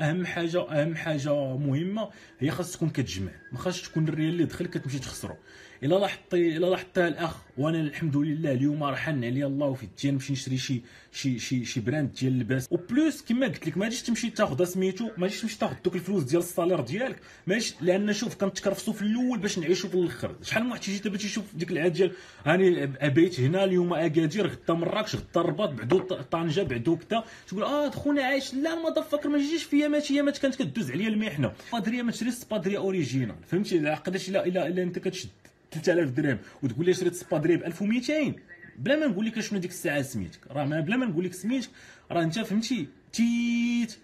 أهم حاجة أهم حاجة مهمة هي خاص تكون كتجمع. ما خاصش تكون الريال اللي دخل كتمشي تخسرو. إلا لاحظتي إلا لاحظتها الأخ وأنا الحمد لله اليوم راه حن عليا الله وفي الدين نمشي نشري شي شي شي شي brand ديال اللباس و plus كما قلت لك ما غاديش تمشي تاخذ سميتو ما غاديش تمشي تاخذ دوك الفلوس ديال ال salaire ديالك. ماشي لأن شوف كنتكرفسوا في الأول باش نعيشوا في الآخر. شحال من واحد تيجي دابا تيشوف ديك العاد ديال هاني بيت هنا اليوم أكادير غدا مراكش غدا الرباط بعدو طنجة بعدو كذا تقول آه خونا عايش. لا ما فكر ما تجيش فيا ماشي ايامات كانت كدوز عليا المحنة. سبادريا ما تشريش سبادريا original. فهمتي؟ قداش الا الا إلا أنت كتشد 3000 درهم وتقول لي شريت سبادري ب 1200 بلا ما نقول لك شنو ديك الساعة سميتك. راه ما بلا ما نقول لك سميتك راه أنت فهمتي؟ تيت.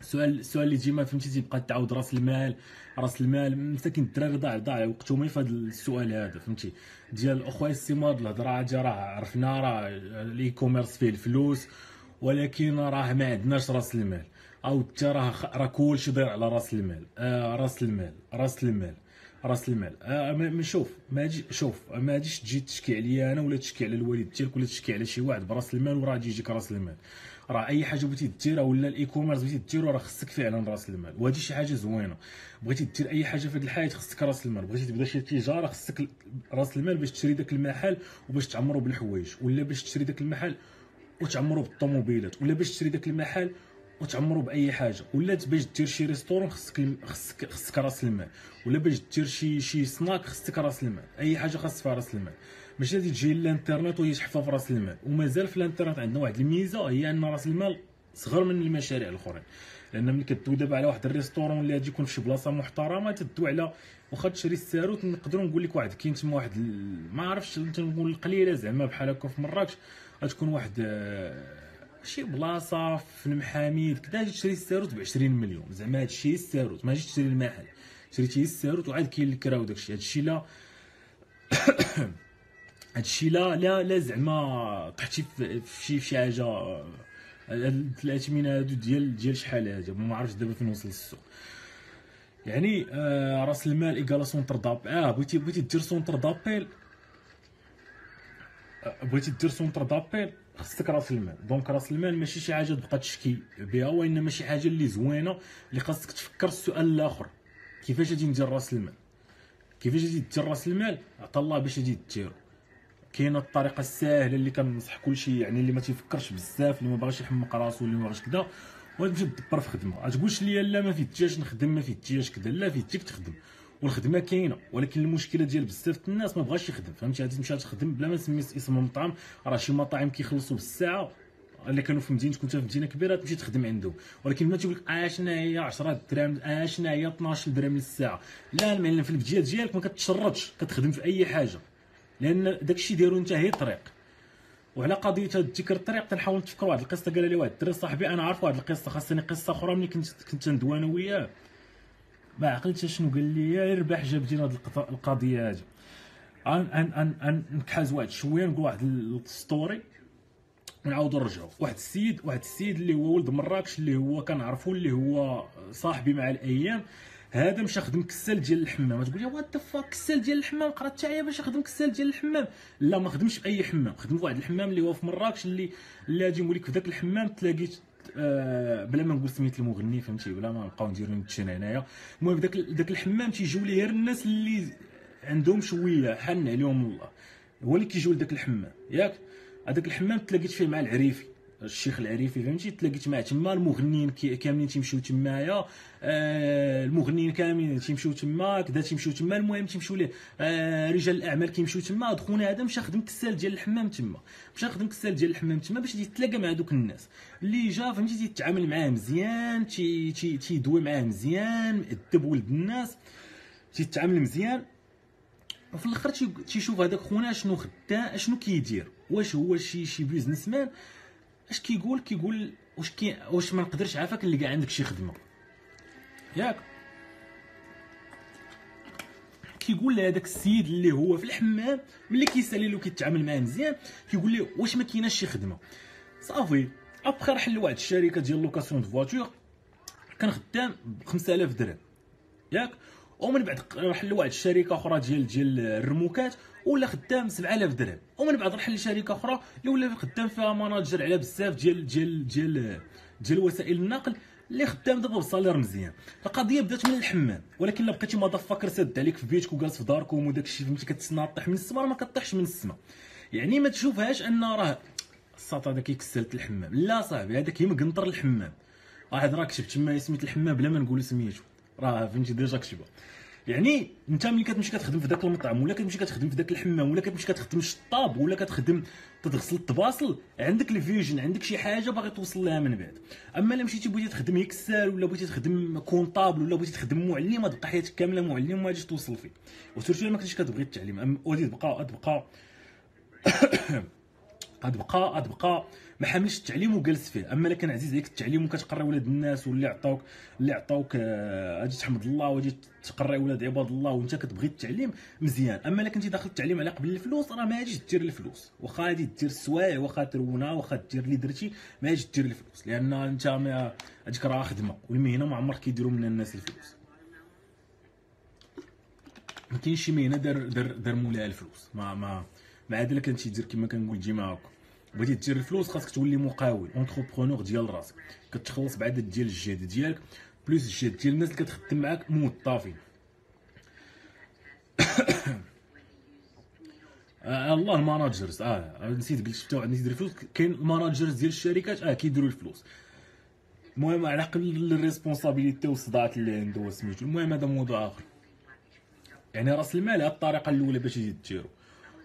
السؤال السؤال اللي ديما فهمتي تيبقى تعاود رأس المال. رأس المال مساكن الدراري ضاع ضاع وقتهم في هذا السؤال هذا فهمتي؟ ديال أخويا السيمو هاد الهضرة راه عرفنا راه ال e-commerce فيه الفلوس. ولكن راه ما عندناش راس المال. أو انت راه راه كلشي داير على راس المال. آه راس المال راس المال راس المال. آه ما شوف ما شوف ما غاديش تجي تشكي عليا أنا ولا تشكي على الوالد ديالك ولا تشكي على شي واحد براس المال وراه غادي يجيك راس المال. راه أي حاجة بغيتي ديرها ولا ال e-commerce بغيتي ديرو راه خصك فعلا راس المال. وهذه شي حاجة زوينة. بغيتي دير أي حاجة في هذه الحياة خصك راس المال. بغيتي تبدأ شي تجارة خصك راس المال باش تشري داك المحل وباش تعمرو بالحوايج. ولا باش تشري داك المحل وتعمرو بالطوموبيلات ولا باش تشري داك المحل وتعمرو بأي حاجة ولا باش دير شي restaurant خصك خصك خصك راس المال ولا باش دير شي شي سناك خصك راس المال أي حاجة خاص فيها راس المال. ماشي غادي تجي الانترنت وهي تحفها في راس المال ومازال في الإنترنت عندنا واحد الميزة هي أن راس المال صغر من المشاريع الأخرين. لأن ملي كدوي دابا على واحد ال restaurant اللي غادي يكون في شي بلاصة محترمة تدوي على واخا تشري الساروت نقدروا نقول لك واحد كاين تما واحد ما عرفتش نقول القليله زعما بحال هكا في مراكش. غتكون واحد آه، شي بلاصة في المحاميد كدا تجي تشري الساروت ب 20 مليون. زعما هادشي الساروت ما جيتش تشري المحل. شريتي الساروت وعاد كاين الكرا وداكشي. هادشي لا هادشي لا لا لا زعما طحتي في شي في شي حاجة هاد 30 هادو ديال ديال شحال هادي؟ ما عرفتش دابا فين وصل السوق. يعني آه راس المال égal à centre d'appel. آه بغيتي بغيتي دير centre d'appel؟ آه، بغيتي دير centre d'appel خصك راس المال. donc راس المال ماشي شي حاجة تبقى تشكي بها وإنما شي حاجة اللي زوينة اللي خاصك تفكر السؤال الآخر. كيفاش غادي ندير راس المال؟ كيفاش غادي دير راس المال؟ عطا الله باش غادي ديرو كاينة الطريقة الساهلة اللي كنصح كلشي يعني اللي ما تيفكرش بزاف اللي ما باغيش يحمق راسو اللي ما باغيش كذا وغتمشي تدبر في خدمة. غتقولش ليا لا ما فيتياش نخدم؟ ما فيتياش كذا لا فيتيك تخدم؟ والخدمة كاينة ولكن المشكلة ديال بزاف الناس ما بغاش يخدم فهمتي؟ غادي تمشي تخدم بلا ما نسمي اسم المطعم راه شي مطاعم كيخلصوا بالساعة اللي كانوا في مدينة كنت في مدينة كبيرة تمشي تخدم عندهم. ولكن ما تيقول لك شنو هي 10 درهم شنو هي 12 درهم للساعة. لا المعلم في البداية ديالك ما كتشردش كتخدم في أي حاجة لأن داكشي ديالو انت هي الطريق. وعلى قضية ذكر الطريق تنحاول نتفكر واحد القصة. قال لي واحد الدري صاحبي أنا عارف واحد القصة خاصني قصة أخرى ملي كنت كنت ندوي أنا وياه. ما عقلتش شنو قال لي ربح جاب لينا هذه القضية هذه ان ان ان نكحز واحد شوية نقول واحد الستوري ونعاودو نرجعو. واحد السيد واحد السيد اللي هو ولد مراكش اللي هو كنعرفو اللي هو صاحبي مع الأيام هذا مشى خدم كسال ديال الحمام. تقول لي what the كسال ديال الحمام؟ قرأت حتى باش يخدم كسال ديال الحمام. لا ما خدمش اي حمام. خدم واحد الحمام اللي هو في مراكش اللي اللي غادي نقول لك في ذاك الحمام تلاقيت آه بلا ما نقول سميت المغني فهمتي؟ بلا ما نبقاو نديرو نتشن هنايا. المهم ذاك ذاك الحمام تيجيو ليه الناس اللي عندهم شوية حن عليهم الله هو اللي كيجيو لذاك الحمام ياك؟ هذاك الحمام تلاقيت فيه مع العريفي. الشيخ العريفي فهمتي؟ تلاقيت معاه تما المغنيين كاملين تيمشيو تمايا آه المغنيين كاملين تيمشيو تما كذا تيمشيو تما المهم تيمشيو ليه آه رجال الأعمال كيمشيو تما خونا هذا مشى خدم كسال ديال الحمام تما مشى خدم كسال ديال الحمام تما باش يتلاقى مع دوك الناس اللي جا فهمتي تيتعامل معاه مزيان تي تي تيدوي معاه مزيان مؤدب ولد الناس تيتعامل مزيان. وفي الآخر تيشوف هذاك خونا شنو خدام شنو كيدير واش هو شي شي businessman اش كيقول؟ كيقول واش كي واش ما نقدرش عافاك نلقى عندك شي خدمة. ياك. كيقول لهذاك السيد اللي هو في الحمام ملي كيسالي له كيتعامل معاه مزيان كيقول له واش ما كايناش شي خدمة. صافي. ابخي راح لواحد الشركة ديال location de voitures كان خدام ب 5000 درهم. ياك. ومن بعد راح لواحد الشركة أخرى ديال ديال الرموكات ولا خدام 7000 درهم. ومن بعد راح لشركة أخرى اللي ولا خدام فيها manager على بزاف ديال ديال ديال ديال وسائل النقل اللي خدام دابا ب salaire مزيان. القضية بدات من الحمام ولكن الا بقيتي ما فاكر سد عليك في بيتك وجالس في داركم وداك الشيء فهمتي كتسنى طيح من السما ما كطيحش من السما. يعني ما تشوفهاش أن راه الساط هذا كيكسلت الحمام. لا صاحبي هذاك يمقنطر الحمام. واحد راه كتب تما سميت الحمام بلا ما نقول سميتو. راه فهمتي déjà كتبها يعني انت ملي كتمشي كتخدم في ذاك المطعم ولا كتمشي كتخدم في ذاك الحمام ولا كتمشي كتخدم شطاب ولا كتخدم تغسل الطباصل عندك ال vision عندك شي حاجة باغي توصل لها من بعد. أما إلا مشيتي بغيتي تخدم إكسل ولا بغيتي تخدم comptable ولا بغيتي تخدم معلم تبقى حياتك كاملة معلم ما غاديش توصل فيه وسيرتو ما كنتيش كتبغي التعليم. ودي تبقى تبقى غتبقى غتبقى ما حاملش التعليم وجالس فيه. أما الا كان عزيز عليك التعليم وكتقري ولاد الناس واللي عطاوك اللي عطاوك غادي تحمد الله وغادي تقري ولاد عباد الله وأنت كتبغي التعليم مزيان. أما الا كنتي داخل التعليم على قبل الفلوس راه ما غاديش دير الفلوس. واخا غادي دير السوايع واخا ترونه واخا دير اللي درتي ما غاديش دير الفلوس. لأن أنت هذيك راه خدمة. والمهنة ما عمرك كيديروا من الناس الفلوس. ما كاينش شي مهنة دار دار دار مولاها الفلوس. ما ما ما عاد الا كنتي دير كما كنقول ديما هكا بغيتي دير الفلوس خاصك تولي مقاول entrepreneur ديال راسك. كتخلص بعدد ديال الجهد ديالك plus الجهد ديال الناس اللي كتخدم معاك موظفين. آه الله ال managers آه نسيت قلت شفتو عندي الفلوس. كاين ال managers ديال الشركات آه كيديروا الفلوس. المهم على قبل ال responsibility والصداعات اللي عنده سميتو. المهم هذا موضوع آخر. يعني راس المال هاد الطريقة الأولى باش ديرو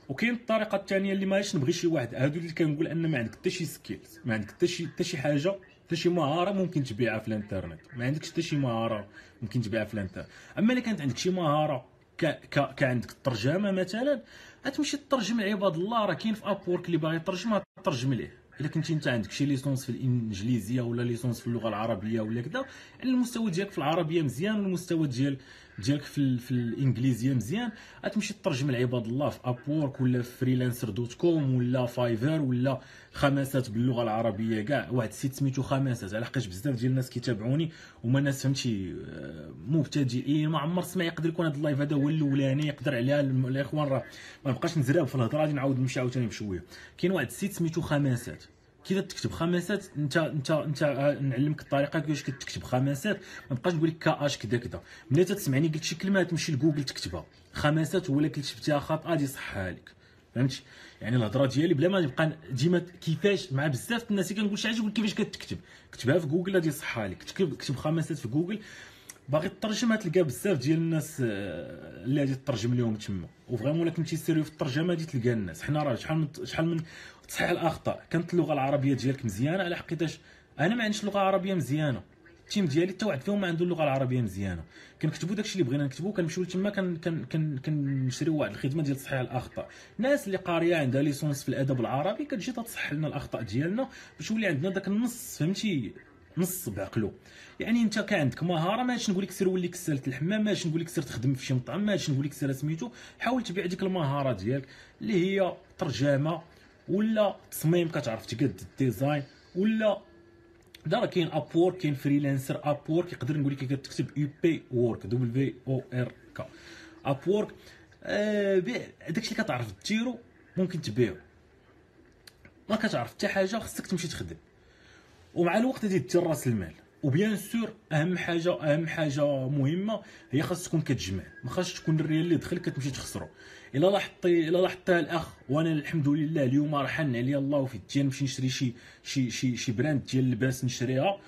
وكاين الطريقة الثانية اللي ماش نبغي شي واحد. هادو اللي كنقول أن ما عندك حتى شي skills ما عندك حتى شي حتى شي حاجة حتى شي مهارة ممكن تبيعها في الإنترنت. ما عندكش حتى شي مهارة ممكن تبيعها في الإنترنت. أما إلا كانت عندك شي مهارة ك ك كعندك الترجمة مثلا غتمشي تترجم لعباد الله. راه كاين في Upwork اللي باغي يترجم ترجم ليه. إلا كنتي أنت عندك شي licence في الإنجليزية ولا licence في اللغة العربية ولا كذا المستوى ديالك في العربية مزيان والمستوى ديال ديالك في, في الإنجليزية مزيان. غتمشي تترجم لعباد الله في Upwork ولا في Freelancer dot com ولا Fiverr ولا خماسات باللغة العربية. كاع واحد ال site سميتو خمسات على حقاش بزاف ديال الناس كيتابعوني وما ناس فهمتي آه، مبتدئين. ما عمر سمع يقدر يكون هذا ال live هذا هو الأولاني يقدر عليها الإخوان راه. ما نبقاش نزراب في الهضرة غادي نعاود نمشي عاوتاني بشوية. كاين واحد ال site سميتو خمسات. كي تكتب خماسات انت انت انت نعلمك الطريقة كيفاش كتكتب خماسات. ما نبقاش نقول لك كاش كذا كذا ملي تسمعني قلت شي كلمه تمشي لجوجل تكتبها. خماسات ولا كتبتيها خطا غادي يصحها لك. فهمتي يعني الهضرة ديالي بلا ما نبقى ديما كيفاش مع بزاف الناس كنقول شي حاجة كيفاش كتكتب. كتبها في جوجل غادي يصحها لك. كتب خماسات في جوجل. باغي ترجم تلقى بزاف ديال الناس آه، اللي غادي ترجم لهم تما. و vraiment إلا كنتي sérieux في الترجمة غادي تلقى الناس. حنا راه شحال من شحال من تصحيح الأخطاء. كانت اللغة العربية ديالك مزيانة على حقيقه أنا ما عنديش لغة عربية مزيانة. ال team ديالي حتى واحد فيهم ما عنده اللغة العربية مزيانة. كنكتبوا داكشي اللي بغينا نكتبوا كنمشيو تما كنشريو واحد الخدمة ديال تصحيح الأخطاء. الناس اللي قارية عندها licence في الأدب العربي كتجي تصحح لنا الأخطاء ديالنا باش يولي عندنا داك النص فهمتي؟ نص بعقلو يعني انت كان عندك مهارة ماشي نقول لك سير ولي كسلت الحمام ماشي نقول لك سير تخدم في شي مطعم ماشي نقول لك سير سميتو حاول تبيع ديك المهارة ديالك اللي هي ترجمة ولا تصميم كتعرف تقد ال design ولا دار كاين Upwork كاين Freelancer Upwork كيقدر نقول لك كتكتب u p work w o r k Upwork آه داكشي اللي كتعرف ديرو ممكن تبيعو. ما كتعرف حتى حاجة خصك تمشي تخدم. ومع الوقت غادي دير راس المال. و bien sûr أهم حاجة أهم حاجة مهمة هي خاص تكون كتجمع. ما خاصش تكون الريال اللي دخل كتمشي تخسرو. إلا لاحظتي إلا لاحظتها الأخ وأنا الحمد لله اليوم راه حن عليا الله وفي الدين نمشي نشري شي شي شي شي brand ديال اللباس نشريها.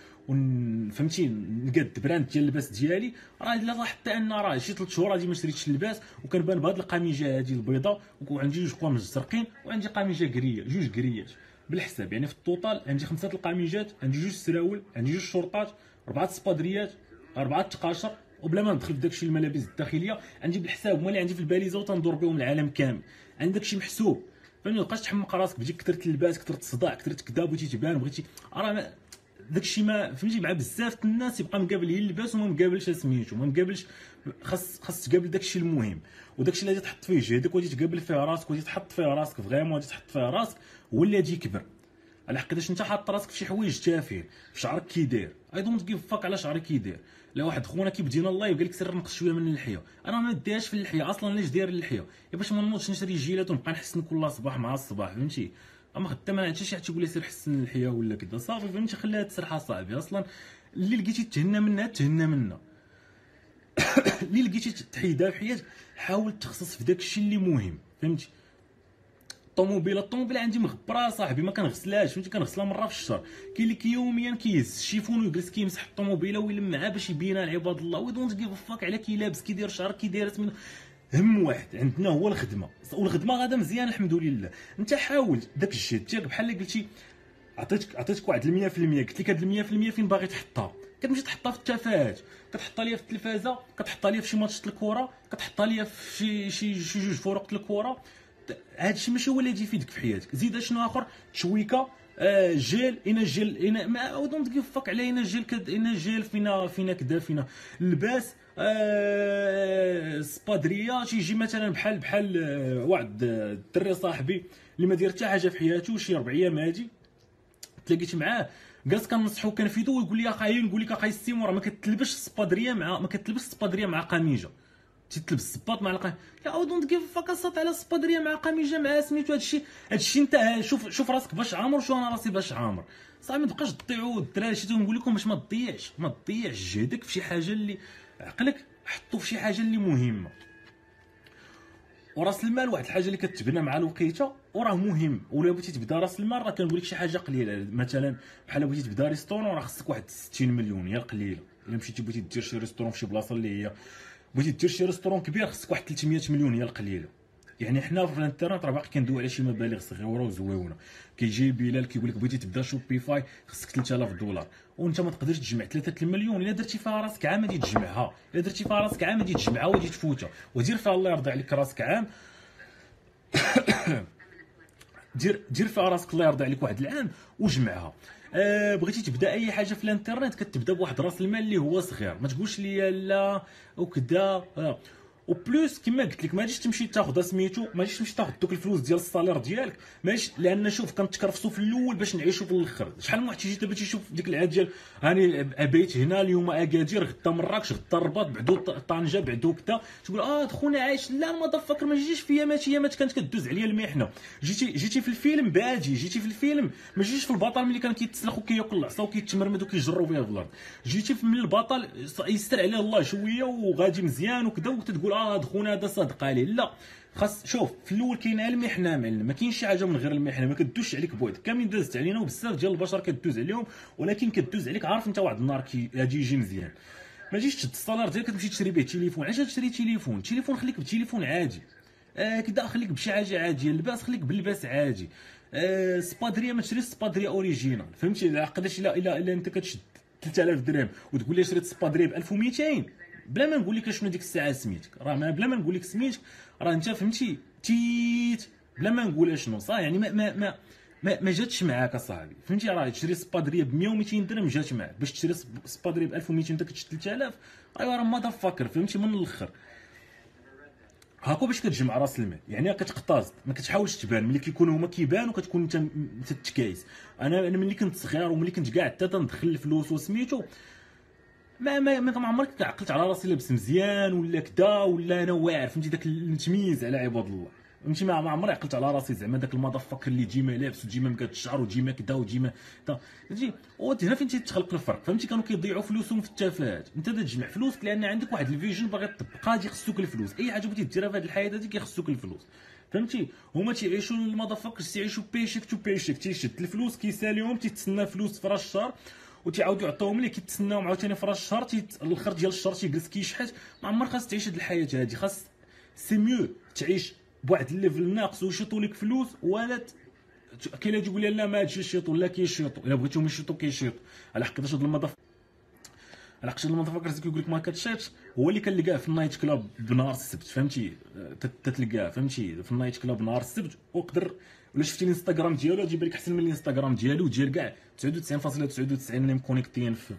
فهمتي؟ نقاد brand ديال اللباس ديالي. راه إلا لاحظت أن راه شي 3 شهور هادي ما شريتش اللباس وكنبان بهاد القميجة هادي البيضاء وعندي جوج قوام مزرقين وعندي قميجة كريه جوج كريات بالحساب. يعني في ال total عندي خمسة القميجات عندي جوج سراول عندي جوج شورطات أربعة سبادريات أربعة تقاشر. وبلا ما ندخل في داكشي الملابس الداخلية عندي بالحساب هما اللي عندي في الباليزة وتندور بهم العالم كامل. عندي داكشي محسوب. فهمتي ما تبقاش تحمق راسك بجيك كثرت اللباس كثرت الصداع كثرت كذا بغيتي تبان بغيتي راه داكشي ما فهمتي مع بزاف الناس يبقى مقابل هي اللباس وما مقابلش سميتو ما مقابلش خاص خاص تقابل داكشي المهم. وداكشي اللي تحط فيه جهدك وغادي تقابل فيه راسك وغادي تحط فيه راسك vraiment غادي تحط فيه راسك هو اللي غادي يكبر. على حقاش انت حاط راسك في شي حوايج تافهين في شعرك كي داير I don't give a fuck على شعري كي داير لا واحد خونا كيبدينا ال live قال لك سير نقص شوية من اللحية. أنا ما ديهاش في اللحية أصلا علاش داير اللحية؟ باش ما نوضش نشري جيلات ونبقى نحسن كل صباح مع الصباح فهمتي؟ أما خدام ما حتى شي حد تيقول لي سير حسن اللحيه ولا كذا صافي فهمتي خليها تسرح صاحبي. أصلا اللي لقيتي تهنى منها تهنى منها. اللي لقيتي تحيدها في حياتك حاول تخصص في داك الشيء اللي مهم. فهمتي؟ الطوموبيله الطوموبيله عندي مغبرة صاحبي ما كنغسلهاش فهمتي؟ كنغسلها مرة في الشهر. كاين اللي كيوميا كيهز الشيفون ويجلس كيمسح الطوموبيله ويلمعها باش يبينها لعباد الله. We don't give a fuck على كي لابس كي داير شعر كي دايرت من هم واحد عندنا هو الخدمة. والخدمة غادا مزيان الحمد لله. انت حاول داك الجهد ديالك بحال اللي قلتي عطيتك عطيتك واحد 100% قلت لك هاد 100% فين باغي تحطها؟ كتمشي تحطها في التفاهات. كتحطها ليا في التلفازة كتحطها ليا في شي ماتش الكره كتحطها ليا في شي شي جوج فرق الكره هذا الشيء ماشي هو اللي يجي يفيدك في حياتك. زيد شنو آخر؟ تشويكة آه جيل اين جيل اين ما دونت جيف فاك على اين جيل كد اين جيل فينا فينا كذا فينا. اللباس آه سبادرية تيجي مثلا بحال بحال آه واحد الدري صاحبي اللي ما داير حتى حاجة في حياته شي ربع أيام هادي. تلاقيت معاه جالس كنصحو كنفيدو ويقول لي أخاي نقول لك أخاي السيمو ما كتلبسش السبادريه مع ما كتلبسش السبادريه مع قميجة. تتلبس السباط مع القميجة. يا I don't give a fuck صات على السبادريه مع قميجة مع سميتو هادشي هادشي أنت شوف شوف راسك باش عامر شو أنا راسي باش عامر. صافي ما تبقاش تضيعوا الدراري شتو نقول لكم باش ما تضيعش ما تضيعش جهدك في شي حاجة اللي عقلك حطو في شي حاجة اللي مهمة. وراس المال واحد الحاجة اللي كتبنى مع الوقيتة وراه مهم. ولا بغيتي تبدا راس المال راه كنقول لك شي حاجة قليلة. مثلا بحال بغيتي تبدا restaurant راه خصك واحد 60 مليون هي قليله إلا مشيتي بغيتي دير شي restaurant في شي بلاصة اللي هي بغيتي دير شي restaurant كبير خصك واحد 300 مليون هي القليلة. يعني حنا في الانترنت راه باقي كندوي على شي مبالغ صغيرة وزويونة. كيجي بلال كيقول لك بغيتي تبدا Shopify خصك 3000 دولار. وانت ما تقدرش تجمع 3 المليون. إلا درتي فيها راسك عام غادي تجمعها. إلا درتي فيها راسك عام غادي تجمعها وغادي تفوتها. ودير فيها الله يرضي عليك راسك عام. دير دير فيها راسك الله يرضي عليك واحد العام وجمعها. أه بغيتي تبدا أي حاجة في الانترنت كتبدا بواحد راس المال اللي هو صغير. ما تقولش لي لا وكذا أه. و plus كما قلت لك ما غاديش تمشي تاخذ سميتو ما غاديش تمشي تاخذ دوك الفلوس ديال ال salaire ديالك ماشي لأن شوف كنتكرفسوا في الأول باش نعيشوا في الآخر شحال من واحد تيجي دابا تيشوف ديك العاد ديال هاني بايت هنا اليوم اكادير غدا مراكش غدا الرباط بعدو طنجه بعدو كذا تقول آه خونا عايش لا ما فكر ما جيتيش في ايامات ايامات كانت كدوز عليا المحنه جيتي جيتي في الفيلم باجي جيتي في الفيلم ما جيتيش في البطل ملي كان كيتسلخ وكياكل العصا وكيتمرمد وكيجروا فيها في الأرض جيتي من البطل يستر عليه الله شوية وغادي مزيان وكذا وتتقول آه خونا هذا صادق عليه. لا خاص شوف في الأول كاينة المحنة معلم ما كاينش شي حاجة من غير المحنة ما كدوش عليك بوحدك كاملين دازت علينا وبزاف ديال البشر كدوز عليهم ولكن كدوز عليك عارف أنت واحد النهار كي غادي يجي مزيان. ما تجيش تشد ال salaire ديالك تمشي تشري به تليفون. علاش تشري تليفون؟ تليفون خليك بتليفون عادي. آه كدا خليك بشي حاجة عادية. اللباس خليك باللباس عادي. آه سبادريا ما تشريش سبادريا original فهمتي؟ قداش الا إلا, أنت كتشد 3000 درهم وتقول لي شريت سبادريا ب 1200 بلا ما نقول لك شنو ديك الساعة سميتك. راه بلا ما نقول لك سميتك راه انت فهمتي تيت. بلا ما نقول شنو صح؟ يعني ما ما ما ما, ما جاتش معاك أصاحبي. فهمتي؟ راه تشري سبادريه ب 100 و 200 درهم جات معاك. باش تشري سبادريه ب 1200 انت كتشري 3000 أيوا راه ما فاكر فهمتي؟ من الأخر. هاكو باش كتجمع راس المال. يعني كتقتاز ما كتحاولش تبان. ملي كيكونوا هما كيبانوا كتكون انت تتكايس. أنا أنا ملي كنت صغير وملي كنت كاع حتى تندخل الفلوس وسميتو ما ما ما عمرك عقلت على راسي لابس مزيان ولا كدا ولا أنا واعر فهمتي؟ داك التمييز على عباد الله. فهمتي؟ ما عمري عقلت على راسي زعما داك المضفكر اللي ديما لابس وديما مقاد الشعر وديما كدا وديما فهمتي؟ هنا فين تيتخلق الفرق. فهمتي؟ كانوا كيضيعوا فلوسهم في التفاهات أنت تجمع فلوسك لأن عندك واحد ال vision باغي تطبقها غادي خصوك الفلوس. أي حاجة بغيتي ديرها في هذه الحياة هذه كيخصوك الفلوس. فهمتي؟ هما تيعيشوا المضفكرز تيعيشوا بيشيك تو بيشيك تيشد الفلوس كيساليهم تيتسنى فلوس في راس الشهر. وتيعاودوا يعطيوهم ليه كيتسناو عاوتاني في راس الشهر الآخر ديال الشهر تيجلس كيشحت. ما عمر خاص تعيش هذه الحياة هذه خاص سي ميو تعيش بواحد الليفل ناقص ويشيطوا لك فلوس ولا كاين اللي تيقول لا ما هادشي الشيطو لا كيشيطوا إلا بغيتيهم يشيطوا كيشيطوا على حقاش هاد المضاف على حقاش المضافكرز كيقول لك ما كتشيطش هو اللي كنلقاه في ال night club بنهار السبت فهمتي؟ تتلقاه فهمتي؟ في ال night club نهار السبت وقدر ولا شفتي الانستغرام ديالو؟ تجيب لك احسن من الانستغرام ديالو ديال كاع 99.99 اللي مكونيكتيين في